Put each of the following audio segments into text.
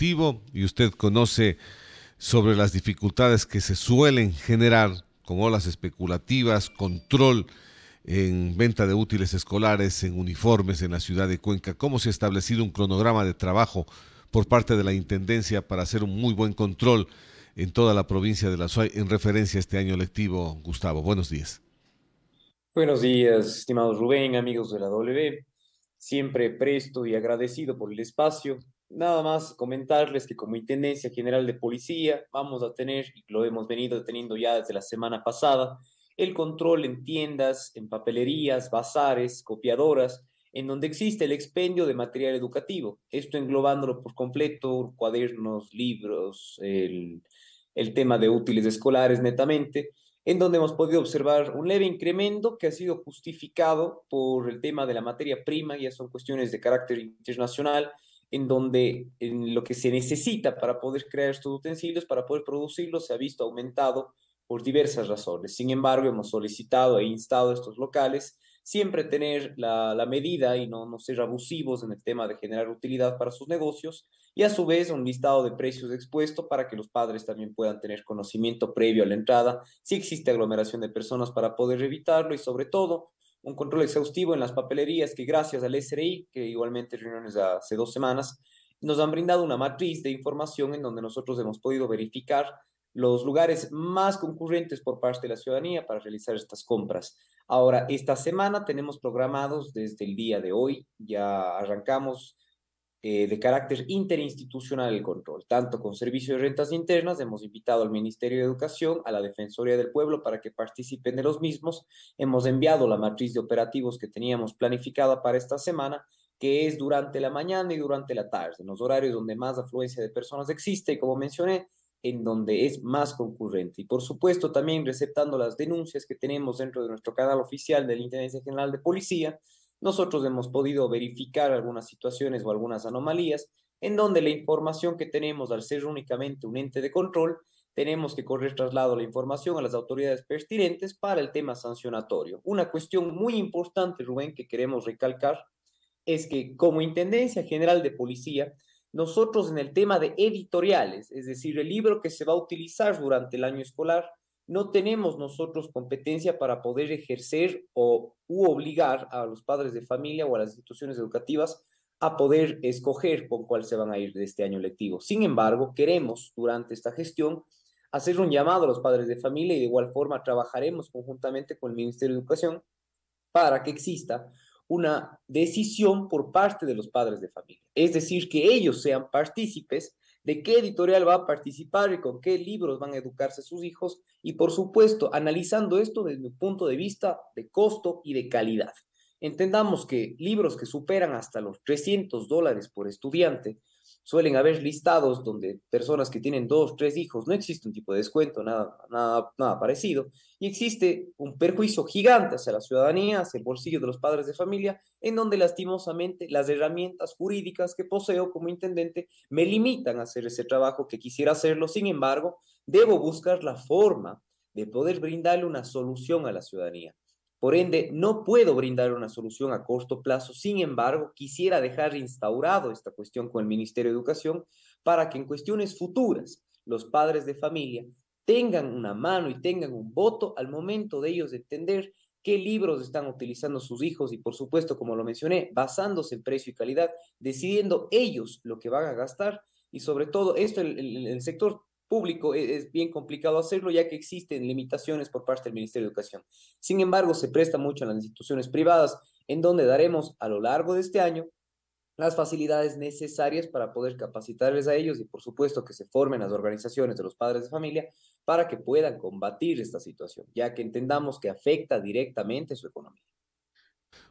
y usted conoce sobre las dificultades que se suelen generar con olas especulativas, control en venta de útiles escolares, en uniformes en la ciudad de Cuenca. ¿Cómo se ha establecido un cronograma de trabajo por parte de la Intendencia para hacer un muy buen control en toda la provincia de la SUAY en referencia a este año lectivo? Gustavo, buenos días. Buenos días, estimados Rubén, amigos de la W. Siempre presto y agradecido por el espacio. Nada más comentarles que como Intendencia General de Policía vamos a tener, y lo hemos venido teniendo ya desde la semana pasada, el control en tiendas, en papelerías, bazares, copiadoras, en donde existe el expendio de material educativo. Esto englobándolo por completo, cuadernos, libros, el, el tema de útiles escolares netamente, en donde hemos podido observar un leve incremento que ha sido justificado por el tema de la materia prima, ya son cuestiones de carácter internacional, en donde lo que se necesita para poder crear estos utensilios, para poder producirlos, se ha visto aumentado por diversas razones. Sin embargo, hemos solicitado e instado a estos locales siempre tener la, la medida y no, no ser abusivos en el tema de generar utilidad para sus negocios y a su vez un listado de precios expuesto para que los padres también puedan tener conocimiento previo a la entrada, si existe aglomeración de personas para poder evitarlo y sobre todo un control exhaustivo en las papelerías que gracias al SRI, que igualmente reuniones hace dos semanas, nos han brindado una matriz de información en donde nosotros hemos podido verificar los lugares más concurrentes por parte de la ciudadanía para realizar estas compras. Ahora, esta semana tenemos programados desde el día de hoy, ya arrancamos eh, de carácter interinstitucional el control, tanto con Servicio de Rentas Internas, hemos invitado al Ministerio de Educación, a la Defensoría del Pueblo para que participen de los mismos, hemos enviado la matriz de operativos que teníamos planificada para esta semana, que es durante la mañana y durante la tarde, en los horarios donde más afluencia de personas existe, y como mencioné, en donde es más concurrente. Y por supuesto también receptando las denuncias que tenemos dentro de nuestro canal oficial de la Intendencia General de Policía, nosotros hemos podido verificar algunas situaciones o algunas anomalías en donde la información que tenemos al ser únicamente un ente de control, tenemos que correr traslado la información a las autoridades pertinentes para el tema sancionatorio. Una cuestión muy importante, Rubén, que queremos recalcar, es que como Intendencia General de Policía, nosotros en el tema de editoriales, es decir, el libro que se va a utilizar durante el año escolar, no tenemos nosotros competencia para poder ejercer o obligar a los padres de familia o a las instituciones educativas a poder escoger con cuál se van a ir de este año lectivo. Sin embargo, queremos durante esta gestión hacer un llamado a los padres de familia y de igual forma trabajaremos conjuntamente con el Ministerio de Educación para que exista una decisión por parte de los padres de familia. Es decir, que ellos sean partícipes de qué editorial va a participar y con qué libros van a educarse sus hijos y por supuesto analizando esto desde un punto de vista de costo y de calidad. Entendamos que libros que superan hasta los 300 dólares por estudiante suelen haber listados donde personas que tienen dos, tres hijos, no existe un tipo de descuento, nada, nada, nada parecido, y existe un perjuicio gigante hacia la ciudadanía, hacia el bolsillo de los padres de familia, en donde lastimosamente las herramientas jurídicas que poseo como intendente me limitan a hacer ese trabajo que quisiera hacerlo, sin embargo, debo buscar la forma de poder brindarle una solución a la ciudadanía. Por ende, no puedo brindar una solución a corto plazo. Sin embargo, quisiera dejar instaurado esta cuestión con el Ministerio de Educación para que en cuestiones futuras los padres de familia tengan una mano y tengan un voto al momento de ellos entender qué libros están utilizando sus hijos y por supuesto, como lo mencioné, basándose en precio y calidad, decidiendo ellos lo que van a gastar y sobre todo esto el, el, el sector público e-, es bien complicado hacerlo ya que existen limitaciones por parte del Ministerio de Educación. Sin embargo, se presta mucho en las instituciones privadas, en donde daremos a lo largo de este año las facilidades necesarias para poder capacitarles a ellos y por supuesto que se formen las organizaciones de los padres de familia para que puedan combatir esta situación, ya que entendamos que afecta directamente su economía.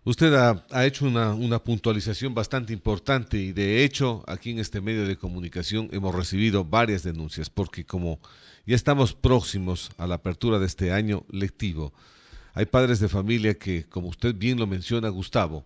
Usted ha, hecho una, una, puntualización bastante importante y de hecho aquí en este medio de comunicación hemos recibido varias denuncias porque como ya estamos próximos a la apertura de este año lectivo, hay padres de familia que, como usted bien lo menciona, Gustavo,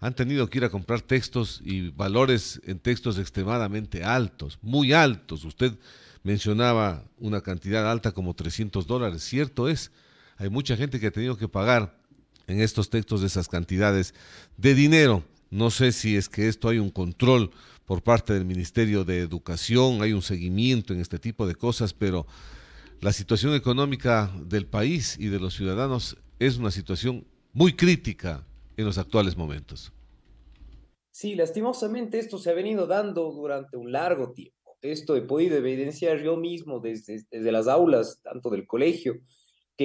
han tenido que ir a comprar textos y valores en textos extremadamente altos, muy altos. Usted mencionaba una cantidad alta como 300 dólares, cierto es. Hay mucha gente que ha tenido que pagar en estos textos de esas cantidades de dinero. No sé si es que esto hay un control por parte del Ministerio de Educación, hay un seguimiento en este tipo de cosas, pero la situación económica del país y de los ciudadanos es una situación muy crítica en los actuales momentos. Sí, lastimosamente esto se ha venido dando durante un largo tiempo. Esto he podido evidenciar yo mismo desde, desde las aulas, tanto del colegio,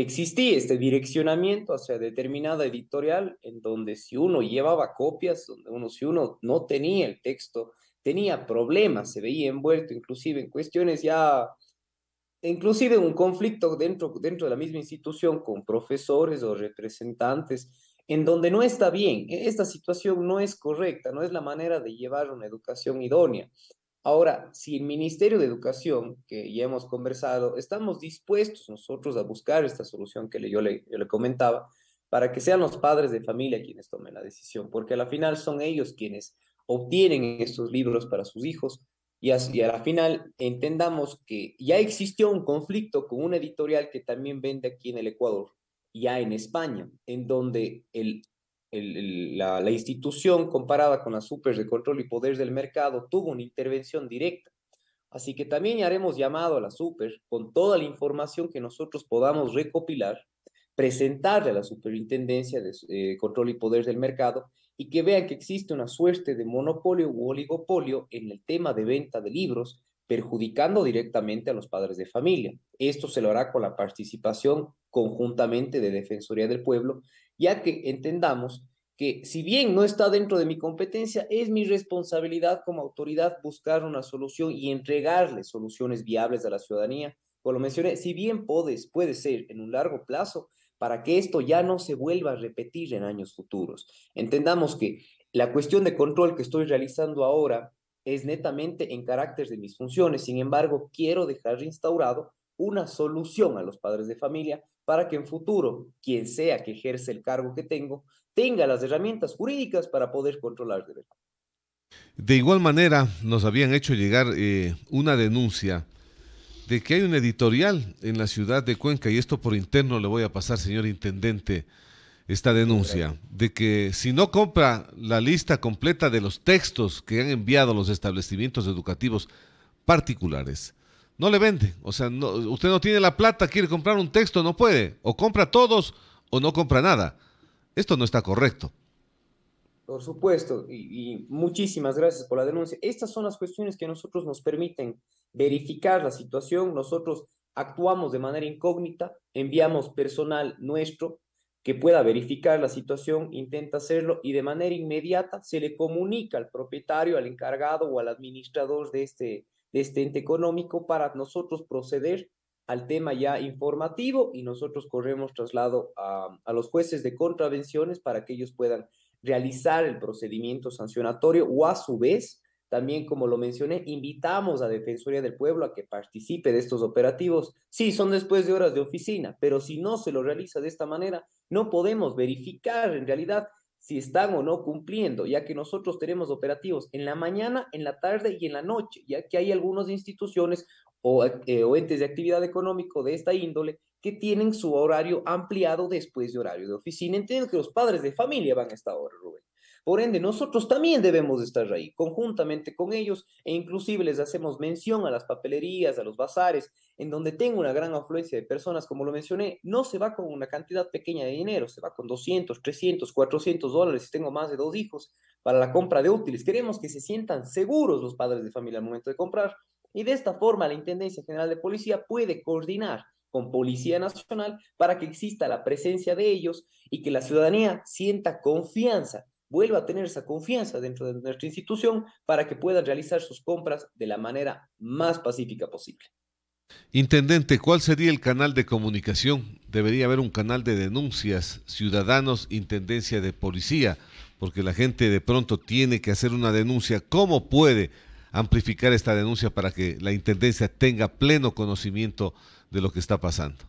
existía este direccionamiento hacia determinada editorial en donde si uno llevaba copias, donde uno, si uno no tenía el texto, tenía problemas, se veía envuelto inclusive en cuestiones ya, inclusive un conflicto dentro, dentro de la misma institución con profesores o representantes, en donde no está bien. Esta situación no es correcta, no es la manera de llevar una educación idónea. Ahora, si el Ministerio de Educación, que ya hemos conversado, estamos dispuestos nosotros a buscar esta solución que yo le, comentaba, para que sean los padres de familia quienes tomen la decisión, porque a la final son ellos quienes obtienen estos libros para sus hijos. Y, así, a la final entendamos que ya existió un conflicto con una editorial que también vende aquí en el Ecuador, ya en España, en donde el la, institución comparada con las super de control y poder del mercado tuvo una intervención directa. Así que también haremos llamado a la super con toda la información que nosotros podamos recopilar, presentarle a la superintendencia de eh, control y poder del mercado y que vean que existe una suerte de monopolio u oligopolio en el tema de venta de libros, perjudicando directamente a los padres de familia. Esto se lo hará con la participación conjuntamente de Defensoría del Pueblo ya que entendamos que si bien no está dentro de mi competencia, es mi responsabilidad como autoridad buscar una solución y entregarle soluciones viables a la ciudadanía. Como lo mencioné, si bien puedes, puede ser en un largo plazo, para que esto ya no se vuelva a repetir en años futuros. Entendamos que la cuestión de control que estoy realizando ahora es netamente en carácter de mis funciones, sin embargo, quiero dejar instaurado una solución a los padres de familia para que en futuro, quien sea que ejerce el cargo que tengo, tenga las herramientas jurídicas para poder controlar de verdad. De igual manera, nos habían hecho llegar eh, una denuncia de que hay un editorial en la ciudad de Cuenca, y esto por interno le voy a pasar, señor intendente, esta denuncia, de que si no compra la lista completa de los textos que han enviado los establecimientos educativos particulares, no le vende. O sea, usted no tiene la plata, quiere comprar un texto, no puede. O compra todos o no compra nada. Esto no está correcto. Por supuesto, y, muchísimas gracias por la denuncia. Estas son las cuestiones que nosotros nos permiten verificar la situación. Nosotros actuamos de manera incógnita, enviamos personal nuestro que pueda verificar la situación, intenta hacerlo y de manera inmediata se le comunica al propietario, al encargado o al administrador de este, de este ente económico para nosotros proceder al tema ya informativo y nosotros corremos traslado a, a los jueces de contravenciones para que ellos puedan realizar el procedimiento sancionatorio o a su vez, también como lo mencioné, invitamos a Defensoría del Pueblo a que participe de estos operativos. Sí, son después de horas de oficina, pero si no se lo realiza de esta manera, no podemos verificar en realidad si están o no cumpliendo, ya que nosotros tenemos operativos en la mañana, en la tarde y en la noche, ya que hay algunas instituciones o, eh, entes de actividad económico de esta índole que tienen su horario ampliado después de horario de oficina. Entiendo que los padres de familia van a esta hora, Rubén. Por ende, nosotros también debemos estar ahí, conjuntamente con ellos, e inclusive les hacemos mención a las papelerías, a los bazares, en donde tengo una gran afluencia de personas, como lo mencioné, no se va con una cantidad pequeña de dinero, se va con 200, 300, 400 dólares si tengo más de dos hijos para la compra de útiles. Queremos que se sientan seguros los padres de familia al momento de comprar. Y de esta forma, la Intendencia General de Policía puede coordinar con Policía Nacional para que exista la presencia de ellos y que la ciudadanía sienta confianza vuelva a tener esa confianza dentro de nuestra institución para que puedan realizar sus compras de la manera más pacífica posible. Intendente, ¿cuál sería el canal de comunicación? Debería haber un canal de denuncias, ciudadanos, intendencia de policía, porque la gente de pronto tiene que hacer una denuncia. ¿Cómo puede amplificar esta denuncia para que la intendencia tenga pleno conocimiento de lo que está pasando?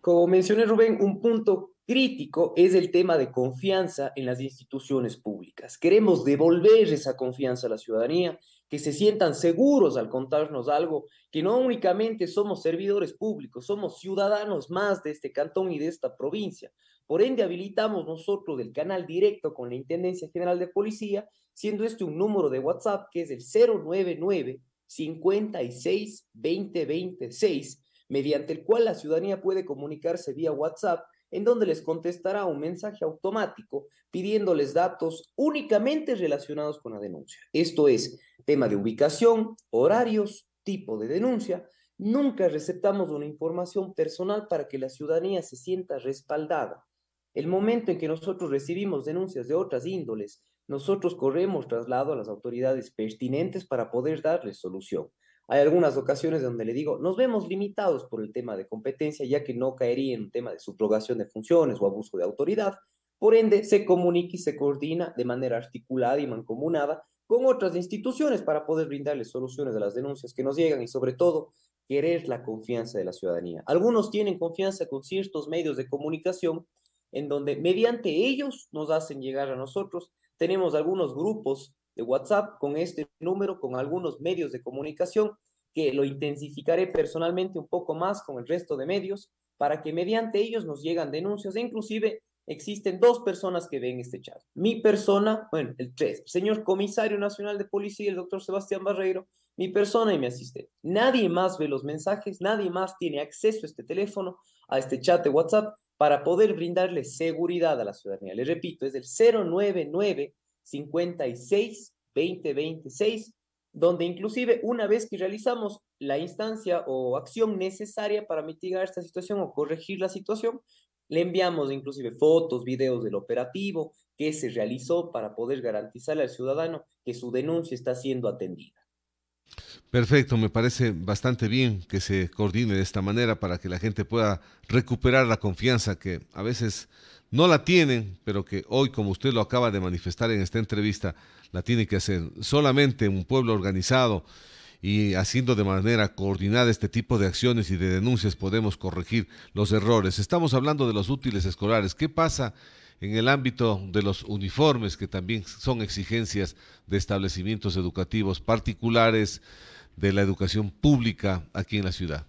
Como mencioné Rubén, un punto crítico es el tema de confianza en las instituciones públicas. Queremos devolver esa confianza a la ciudadanía, que se sientan seguros al contarnos algo, que no únicamente somos servidores públicos, somos ciudadanos más de este cantón y de esta provincia. Por ende, habilitamos nosotros el canal directo con la Intendencia General de Policía siendo este un número de WhatsApp que es el 099 56 2026, mediante el cual la ciudadanía puede comunicarse vía WhatsApp en donde les contestará un mensaje automático pidiéndoles datos únicamente relacionados con la denuncia. Esto es tema de ubicación, horarios, tipo de denuncia. Nunca receptamos una información personal para que la ciudadanía se sienta respaldada. El momento en que nosotros recibimos denuncias de otras índoles, nosotros corremos traslado a las autoridades pertinentes para poder darles solución. Hay algunas ocasiones donde le digo, nos vemos limitados por el tema de competencia, ya que no caería en un tema de subrogación de funciones o abuso de autoridad. Por ende, se comunica y se coordina de manera articulada y mancomunada con otras instituciones para poder brindarles soluciones a las denuncias que nos llegan y sobre todo querer la confianza de la ciudadanía. Algunos tienen confianza con ciertos medios de comunicación en donde mediante ellos nos hacen llegar a nosotros. Tenemos algunos grupos de WhatsApp con este número, con algunos medios de comunicación, que lo intensificaré personalmente un poco más con el resto de medios, para que mediante ellos nos llegan denuncias e inclusive existen dos personas que ven este chat. Mi persona, bueno, el tres, señor comisario nacional de policía, el doctor Sebastián Barreiro, mi persona y mi asistente. Nadie más ve los mensajes, nadie más tiene acceso a este teléfono, a este chat de WhatsApp, para poder brindarle seguridad a la ciudadanía. Le repito, es el 099 56 2026, donde inclusive una vez que realizamos la instancia o acción necesaria para mitigar esta situación o corregir la situación, le enviamos inclusive fotos, videos del operativo que se realizó para poder garantizarle al ciudadano que su denuncia está siendo atendida. Perfecto, me parece bastante bien que se coordine de esta manera para que la gente pueda recuperar la confianza que a veces no la tienen, pero que hoy, como usted lo acaba de manifestar en esta entrevista, la tiene que hacer. Solamente un pueblo organizado y haciendo de manera coordinada este tipo de acciones y de denuncias podemos corregir los errores. Estamos hablando de los útiles escolares. ¿Qué pasa en el ámbito de los uniformes, que también son exigencias de establecimientos educativos particulares de la educación pública aquí en la ciudad?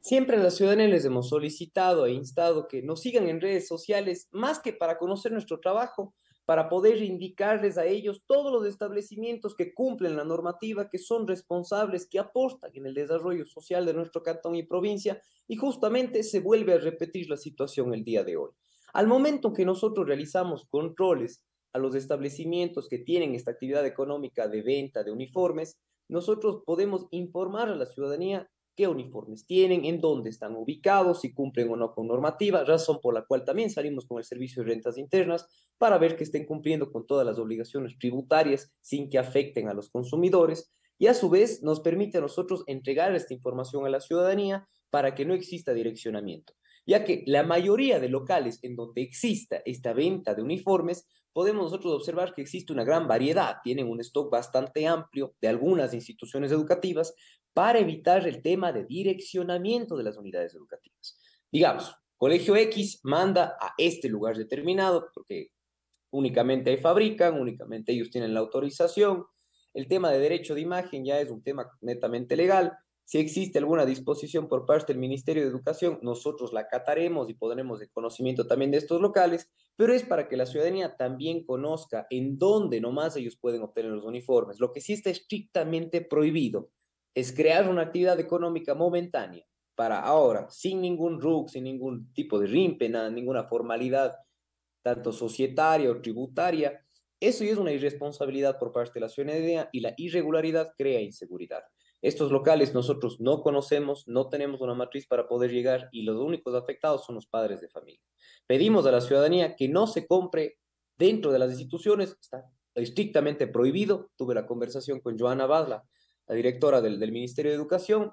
Siempre a la ciudadanía les hemos solicitado e instado que nos sigan en redes sociales, más que para conocer nuestro trabajo, para poder indicarles a ellos todos los establecimientos que cumplen la normativa, que son responsables, que aportan en el desarrollo social de nuestro cantón y provincia, y justamente se vuelve a repetir la situación el día de hoy. Al momento que nosotros realizamos controles a los establecimientos que tienen esta actividad económica de venta de uniformes, nosotros podemos informar a la ciudadanía qué uniformes tienen, en dónde están ubicados, si cumplen o no con normativa, razón por la cual también salimos con el servicio de rentas internas para ver que estén cumpliendo con todas las obligaciones tributarias sin que afecten a los consumidores. Y a su vez nos permite a nosotros entregar esta información a la ciudadanía para que no exista direccionamiento, ya que la mayoría de locales en donde exista esta venta de uniformes podemos nosotros observar que existe una gran variedad, tienen un stock bastante amplio de algunas instituciones educativas para evitar el tema de direccionamiento de las unidades educativas. Digamos, Colegio X manda a este lugar determinado porque únicamente ahí fabrican, únicamente ellos tienen la autorización. El tema de derecho de imagen ya es un tema netamente legal. Si existe alguna disposición por parte del Ministerio de Educación, nosotros la acataremos y podremos de conocimiento también de estos locales, pero es para que la ciudadanía también conozca en dónde nomás ellos pueden obtener los uniformes. Lo que sí está estrictamente prohibido es crear una actividad económica momentánea para ahora, sin ningún RUC, sin ningún tipo de RIMPE, nada, ninguna formalidad, tanto societaria o tributaria. Eso ya es una irresponsabilidad por parte de la ciudadanía y la irregularidad crea inseguridad. Estos locales nosotros no conocemos, no tenemos una matriz para poder llegar y los únicos afectados son los padres de familia. Pedimos a la ciudadanía que no se compre dentro de las instituciones, está estrictamente prohibido. Tuve la conversación con Joana Badla, la directora del, Ministerio de Educación.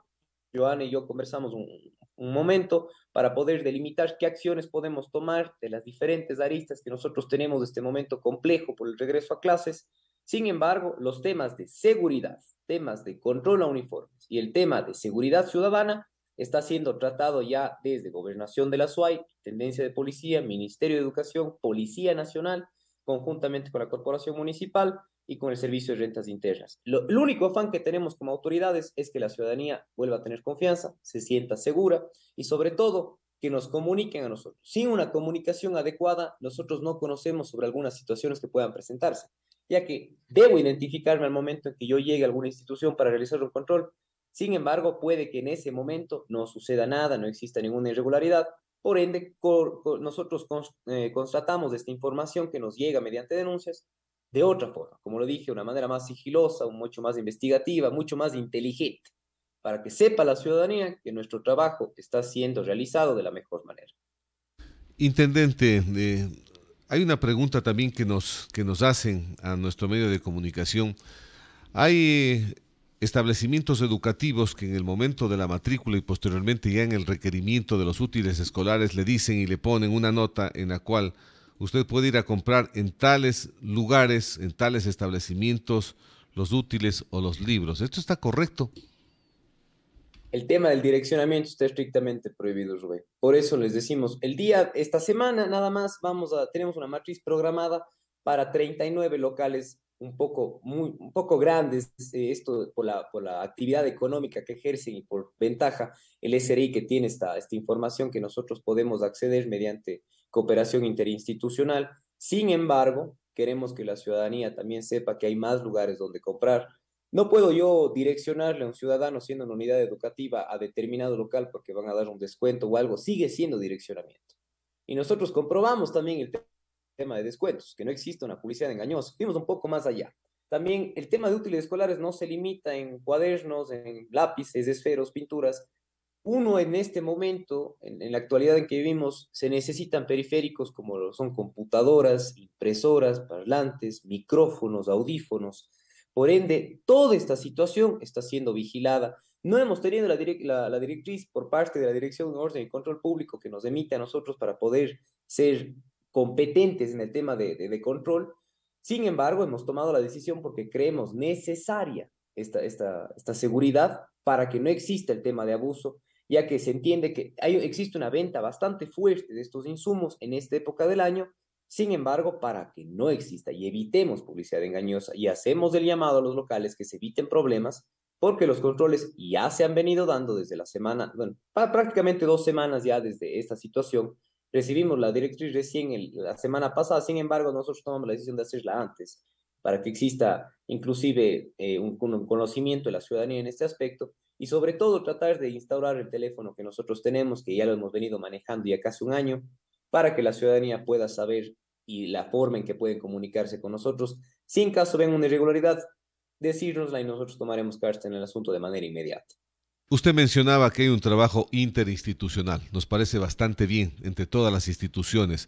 Joana y yo conversamos un, un momento para poder delimitar qué acciones podemos tomar de las diferentes aristas que nosotros tenemos de este momento complejo por el regreso a clases sin embargo, los temas de seguridad, temas de control a uniformes y el tema de seguridad ciudadana está siendo tratado ya desde Gobernación de la SUAY, Tendencia de Policía, Ministerio de Educación, Policía Nacional, conjuntamente con la Corporación Municipal y con el Servicio de Rentas Internas. Lo, el único afán que tenemos como autoridades es que la ciudadanía vuelva a tener confianza, se sienta segura y sobre todo que nos comuniquen a nosotros. Sin una comunicación adecuada, nosotros no conocemos sobre algunas situaciones que puedan presentarse. Ya que debo identificarme al momento en que yo llegue a alguna institución para realizar un control. Sin embargo, puede que en ese momento no suceda nada, no exista ninguna irregularidad. Por ende, nosotros eh, constatamos esta información que nos llega mediante denuncias de otra forma, como lo dije, una manera más sigilosa, mucho más investigativa, mucho más inteligente, para que sepa la ciudadanía que nuestro trabajo está siendo realizado de la mejor manera. Intendente, eh, hay una pregunta también que nos, que nos hacen a nuestro medio de comunicación. Hay establecimientos educativos que en el momento de la matrícula y posteriormente ya en el requerimiento de los útiles escolares le dicen y le ponen una nota en la cual usted puede ir a comprar en tales lugares, en tales establecimientos, los útiles o los libros. ¿Esto está correcto? El tema del direccionamiento está estrictamente prohibido, Rubén. Por eso les decimos, el día, esta semana nada más, vamos a, tenemos una matriz programada para 39 locales un poco, muy, un poco grandes, eh, esto por la, por la actividad económica que ejercen y por ventaja el SRI que tiene esta, esta información que nosotros podemos acceder mediante cooperación interinstitucional. Sin embargo, queremos que la ciudadanía también sepa que hay más lugares donde comprar. No puedo yo direccionarle a un ciudadano siendo una unidad educativa a determinado local porque van a dar un descuento o algo. Sigue siendo direccionamiento. Y nosotros comprobamos también el tema de descuentos, que no existe una publicidad engañosa. Fuimos un poco más allá. También el tema de útiles escolares no se limita en cuadernos, en lápices, esferos, pinturas, uno en este momento, en, la actualidad en que vivimos, se necesitan periféricos como son computadoras, impresoras, parlantes, micrófonos, audífonos. Por ende, toda esta situación está siendo vigilada. No hemos tenido la, directriz por parte de la Dirección de Orden y Control Público que nos emite a nosotros para poder ser competentes en el tema de, de, control. Sin embargo, hemos tomado la decisión porque creemos necesaria esta, esta, esta seguridad para que no exista el tema de abuso ya que se entiende que hay, existe una venta bastante fuerte de estos insumos en esta época del año. Sin embargo, para que no exista y evitemos publicidad engañosa y hacemos el llamado a los locales que se eviten problemas, porque los controles ya se han venido dando desde la semana, bueno, prácticamente dos semanas ya desde esta situación. Recibimos la directriz recién la semana pasada, sin embargo, nosotros tomamos la decisión de hacerla antes, para que exista inclusive eh, un conocimiento de la ciudadanía en este aspecto y sobre todo tratar de instaurar el teléfono que nosotros tenemos, que ya lo hemos venido manejando ya casi un año, para que la ciudadanía pueda saber y la forma en que pueden comunicarse con nosotros. Si en caso ven una irregularidad, decírnosla y nosotros tomaremos carta en el asunto de manera inmediata. Usted mencionaba que hay un trabajo interinstitucional. Nos parece bastante bien entre todas las instituciones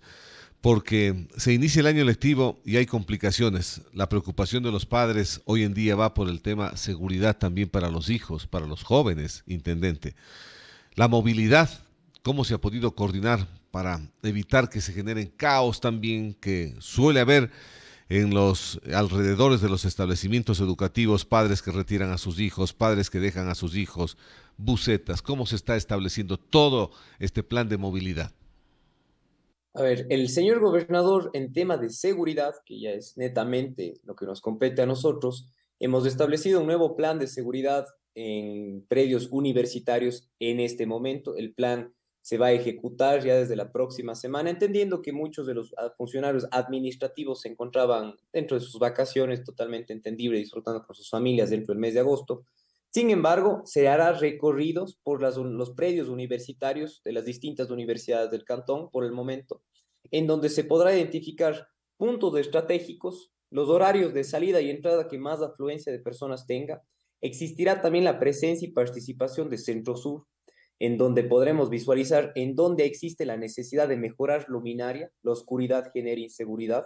porque se inicia el año lectivo y hay complicaciones. La preocupación de los padres hoy en día va por el tema seguridad también para los hijos, para los jóvenes, intendente. La movilidad, cómo se ha podido coordinar para evitar que se generen caos también que suele haber en los alrededores de los establecimientos educativos, padres que retiran a sus hijos, padres que dejan a sus hijos, bucetas, cómo se está estableciendo todo este plan de movilidad. A ver, el señor gobernador en tema de seguridad, que ya es netamente lo que nos compete a nosotros, hemos establecido un nuevo plan de seguridad en predios universitarios en este momento. El plan se va a ejecutar ya desde la próxima semana, entendiendo que muchos de los ah, funcionarios administrativos se encontraban dentro de sus vacaciones, totalmente entendible, disfrutando con sus familias dentro del mes de agosto. Sin embargo, se hará recorridos por los predios universitarios de las distintas universidades del cantón por el momento, en donde se podrá identificar puntos estratégicos, los horarios de salida y entrada que más afluencia de personas tenga. Existirá también la presencia y participación de Centro Sur, en donde podremos visualizar en dónde existe la necesidad de mejorar luminaria, la oscuridad genera inseguridad,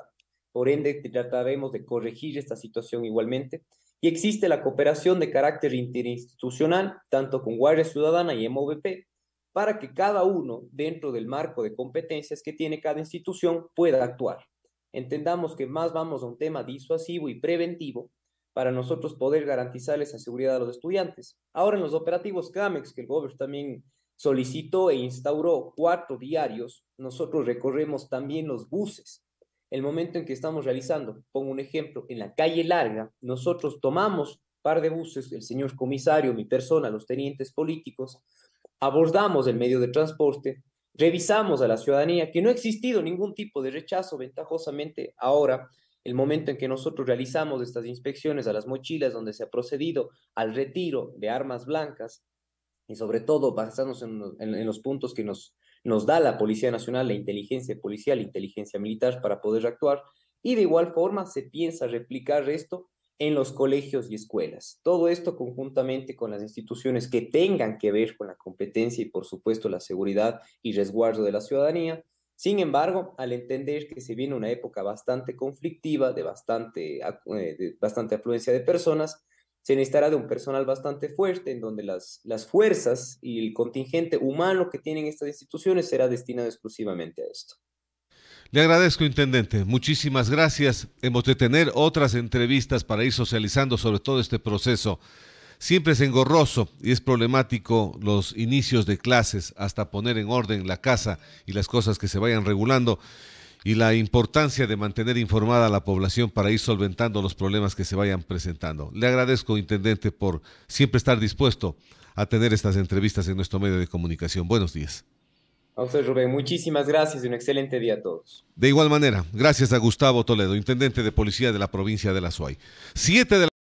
por ende trataremos de corregir esta situación igualmente y existe la cooperación de carácter interinstitucional, tanto con Guardia Ciudadana y MOVP, para que cada uno, dentro del marco de competencias que tiene cada institución, pueda actuar. Entendamos que más vamos a un tema disuasivo y preventivo para nosotros poder garantizarles la seguridad a los estudiantes. Ahora en los operativos CAMEX, que el gobierno también solicitó e instauró cuatro diarios, nosotros recorremos también los buses el momento en que estamos realizando, pongo un ejemplo, en la calle larga, nosotros tomamos par de buses, el señor comisario, mi persona, los tenientes políticos, abordamos el medio de transporte, revisamos a la ciudadanía que no ha existido ningún tipo de rechazo, ventajosamente ahora el momento en que nosotros realizamos estas inspecciones a las mochilas donde se ha procedido al retiro de armas blancas y sobre todo basándonos en, los puntos que nos, nos da la Policía Nacional, la inteligencia policial, la inteligencia militar para poder actuar, y de igual forma se piensa replicar esto en los colegios y escuelas. Todo esto conjuntamente con las instituciones que tengan que ver con la competencia y por supuesto la seguridad y resguardo de la ciudadanía. Sin embargo, al entender que se viene una época bastante conflictiva, de bastante, eh, bastante afluencia de personas, se necesitará de un personal bastante fuerte en donde las, las fuerzas y el contingente humano que tienen estas instituciones será destinado exclusivamente a esto. Le agradezco, Intendente. Muchísimas gracias. Hemos de tener otras entrevistas para ir socializando sobre todo este proceso. Siempre es engorroso y es problemático los inicios de clases hasta poner en orden la casa y las cosas que se vayan regulando y la importancia de mantener informada a la población para ir solventando los problemas que se vayan presentando. Le agradezco, Intendente, por siempre estar dispuesto a tener estas entrevistas en nuestro medio de comunicación. Buenos días. A usted, Rubén, muchísimas gracias y un excelente día a todos. De igual manera, gracias a Gustavo Toledo, intendente de policía de la provincia de La Suay. Siete de